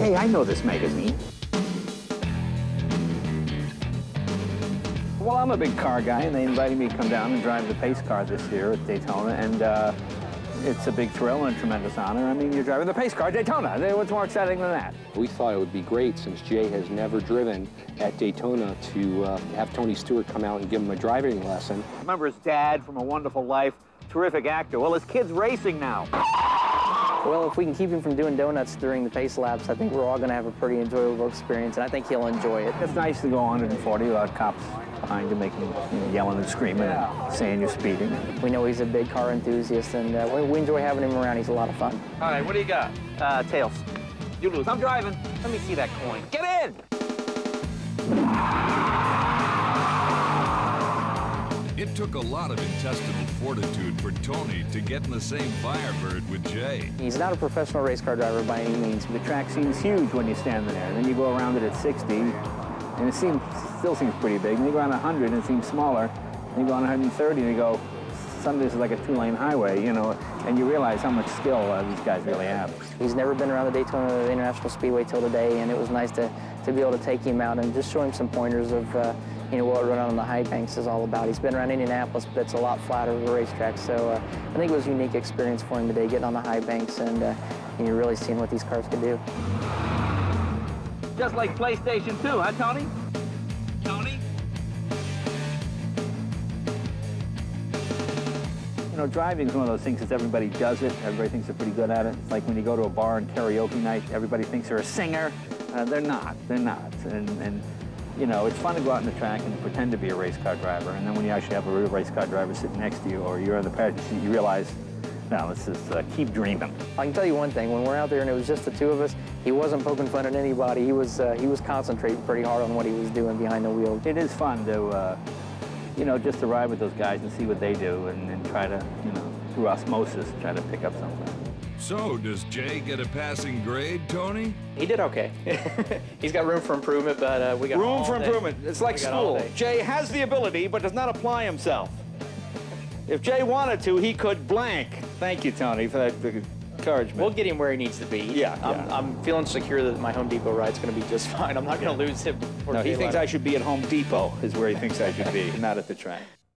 Hey, I know this magazine. Well, I'm a big car guy, and they invited me to come down and drive the pace car this year at Daytona, and uh, it's a big thrill and a tremendous honor. I mean, you're driving the pace car at Daytona. What's more exciting than that? We thought it would be great, since Jay has never driven at Daytona, to uh, have Tony Stewart come out and give him a driving lesson. Remember his dad from A Wonderful Life, terrific actor. Well, his kid's racing now. Well, if we can keep him from doing donuts during the pace laps, I think we're all going to have a pretty enjoyable experience, and I think he'll enjoy it. It's nice to go 140 without cops behind you making, you know, yelling and screaming and saying you're speeding. We know he's a big car enthusiast, and uh, we, we enjoy having him around. He's a lot of fun. All right, what do you got? Uh, tails. You lose. I'm driving. Let me see that coin. Get in! It took a lot of intestinal fortitude for Tony to get in the same Firebird with Jay. He's not a professional race car driver by any means. The track seems huge when you stand there. And then you go around it at 60, and it seems, still seems pretty big. And you go on 100, and it seems smaller. And you go on 130, and you go, suddenly this is like a two-lane highway, you know, and you realize how much skill uh, these guys really have. He's never been around the Daytona International Speedway till today, and it was nice to, to be able to take him out and just show him some pointers of, uh, you know, what running on the high banks is all about. He's been around Indianapolis, but it's a lot flatter of a racetrack, so uh, I think it was a unique experience for him today, getting on the high banks and uh, you know, really seeing what these cars could do. Just like PlayStation 2, huh, Tony? Tony? Know, driving is one of those things that everybody does it. Everybody thinks they're pretty good at it. It's like when you go to a bar and karaoke night, everybody thinks they're a singer. Uh, they're not. They're not. And, and, you know, it's fun to go out on the track and pretend to be a race car driver. And then when you actually have a real race car driver sitting next to you or you're in the passenger seat, you realize, no, let's just uh, keep dreaming. I can tell you one thing, when we're out there and it was just the two of us, he wasn't poking fun at anybody. He was, uh, he was concentrating pretty hard on what he was doing behind the wheel. It is fun to, uh, you know, just to ride with those guys and see what they do and, and try to, you know, through osmosis, try to pick up something. So, does Jay get a passing grade, Tony? He did okay. He's got room for improvement, but uh, we got room all for day. improvement. It's like We got all school. Jay has the ability, but does not apply himself. If Jay wanted to, he could blank. Thank you, Tony, for that big encouragement. We'll get him where he needs to be. Yeah, I'm, yeah. I'm feeling secure that my Home Depot ride's going to be just fine. I'm not going to lose him. no, he thinks I should be at Home Depot, is where he thinks I should be, not at the track.